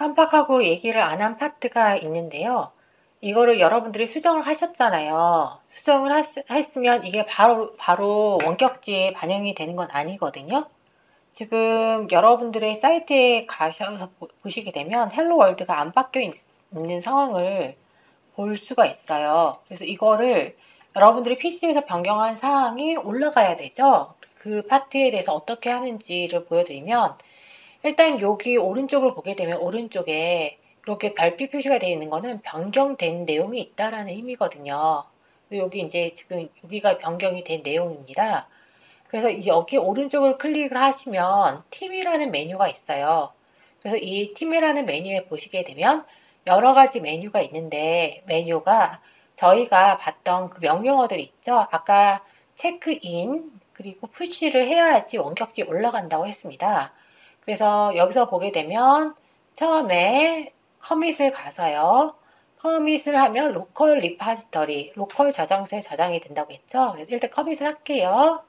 깜빡하고 얘기를 안 한 파트가 있는데요. 이거를 여러분들이 수정을 하셨잖아요. 수정을 하시, 했으면 이게 바로, 바로 원격지에 반영이 되는 건 아니거든요. 지금 여러분들의 사이트에 가셔서 보시게 되면 Hello World가 안 바뀌어 있는 상황을 볼 수가 있어요. 그래서 이거를 여러분들이 PC에서 변경한 사항이 올라가야 되죠. 그 파트에 대해서 어떻게 하는지를 보여드리면 일단 여기 오른쪽을 보게 되면 오른쪽에 이렇게 별빛 표시가 되어 있는 거는 변경된 내용이 있다라는 의미거든요. 여기 이제 지금 여기가 변경이 된 내용입니다. 그래서 여기 오른쪽을 클릭을 하시면 팀이라는 메뉴가 있어요. 그래서 이 팀이라는 메뉴에 보시게 되면 여러 가지 메뉴가 있는데 메뉴가 저희가 봤던 그 명령어들 있죠. 아까 체크인 그리고 푸시를 해야지 원격지 올라간다고 했습니다. 그래서 여기서 보게 되면 처음에 commit을 가서요. commit을 하면 local repository, local 저장소에 저장이 된다고 했죠. 그래서 일단 commit을 할게요.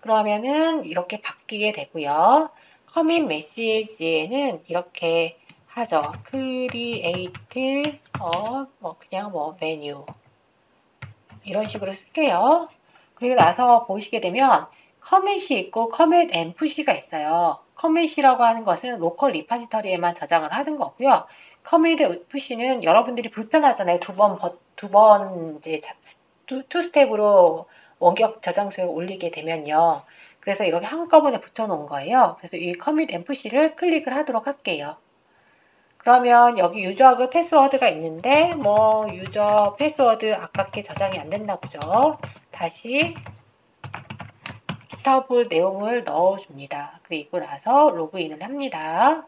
그러면은 이렇게 바뀌게 되고요. commit 메시지에는 이렇게 하죠. create 어, 뭐 그냥 뭐 메뉴 이런 식으로 쓸게요. 그리고 나서 보시게 되면 commit이 있고 commit push가 있어요. commit이라고 하는 것은 local repository에만 저장을 하는 거고요. commit push는 여러분들이 불편하잖아요. 두 번, 두 번 이제 two, two step으로 원격 저장소에 올리게 되면요. 그래서 이렇게 한꺼번에 붙여놓은 거예요. 그래서 이 commit and push를 클릭을 하도록 할게요. 그러면 여기 user하고 패스워드가 있는데 뭐 user 패스워드 아깝게 저장이 안 됐나 보죠. 다시 기타브 내용을 넣어줍니다. 그리고 나서 로그인을 합니다.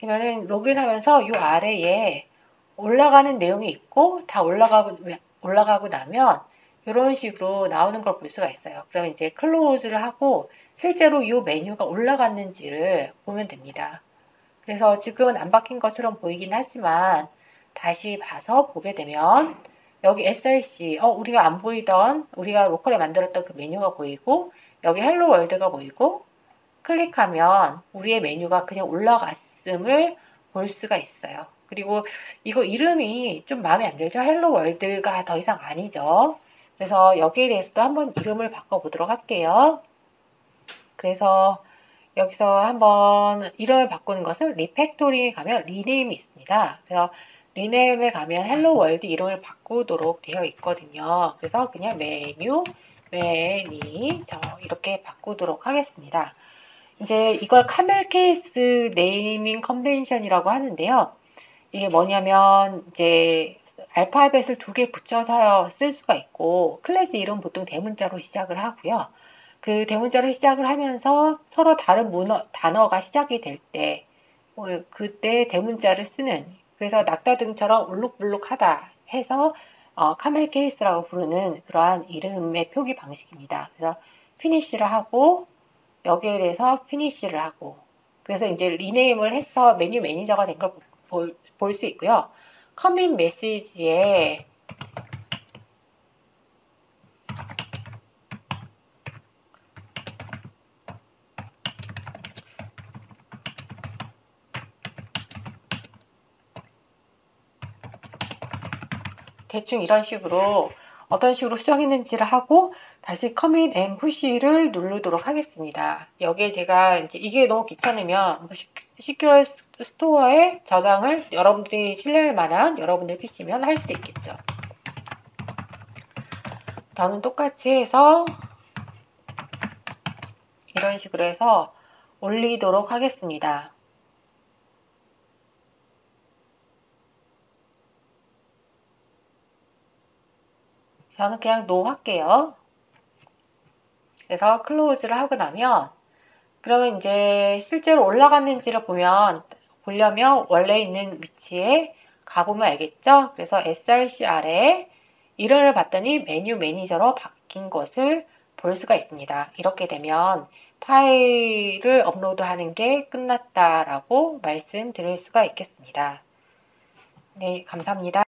그러면은 로그인하면서 이 아래에 올라가는 내용이 있고 다 올라가고 올라가고 나면 이런 식으로 나오는 걸 볼 수가 있어요. 그러면 이제 클로즈를 하고 실제로 이 메뉴가 올라갔는지를 보면 됩니다. 그래서 지금은 안 바뀐 것처럼 보이긴 하지만 다시 봐서 보게 되면 여기 SRC, 어, 우리가 안 보이던, 우리가 local에 만들었던 그 메뉴가 보이고 여기 Hello World가 보이고 클릭하면 우리의 메뉴가 그냥 올라갔음을 볼 수가 있어요. 그리고 이거 이름이 좀 마음에 안 들죠? Hello World가 더 이상 아니죠. 그래서 여기에 대해서도 한번 이름을 바꿔보도록 할게요. 그래서 여기서 한번 이름을 바꾸는 것은 refactor에 가면 rename이 있습니다. 그래서 rename에 가면 Hello World 이름을 바꾸도록 되어 있거든요. 그래서 그냥 메뉴, 매니저 이렇게 바꾸도록 하겠습니다. 이제 이걸 camel case naming convention이라고 하는데요. 이게 뭐냐면 이제 알파벳을 두 개 붙여서 쓸 수가 있고 클래스 이름 보통 대문자로 시작을 하고요. 그 대문자로 시작을 하면서 서로 다른 문어, 단어가 시작이 될때 뭐 그때 대문자를 쓰는 그래서 낙타등처럼 울룩불룩하다 해서 어, camel case라고 부르는 그러한 이름의 표기 방식입니다. 그래서 finish를 하고 여기에 대해서 finish를 하고 그래서 이제 rename을 해서 메뉴 매니저가 된 걸 볼수 있고요. commit 메시지에 대충 이런 식으로 어떤 식으로 수정했는지를 하고 다시 commit and push를 누르도록 하겠습니다. 여기에 제가 이제 이게 너무 귀찮으면 뭐 secure store에 저장을 여러분들이 신뢰할 만한 여러분들 PC면 할 수도 있겠죠. 저는 똑같이 해서 이런 식으로 해서 올리도록 하겠습니다. 저는 그냥 no 할게요. 그래서 close를 하고 나면 그러면 이제 실제로 올라갔는지를 보면 보려면 원래 있는 위치에 가보면 알겠죠? 그래서 src 아래에 이름을 봤더니 메뉴 매니저로 바뀐 것을 볼 수가 있습니다. 이렇게 되면 파일을 업로드하는 게 끝났다라고 말씀드릴 수가 있겠습니다. 네, 감사합니다.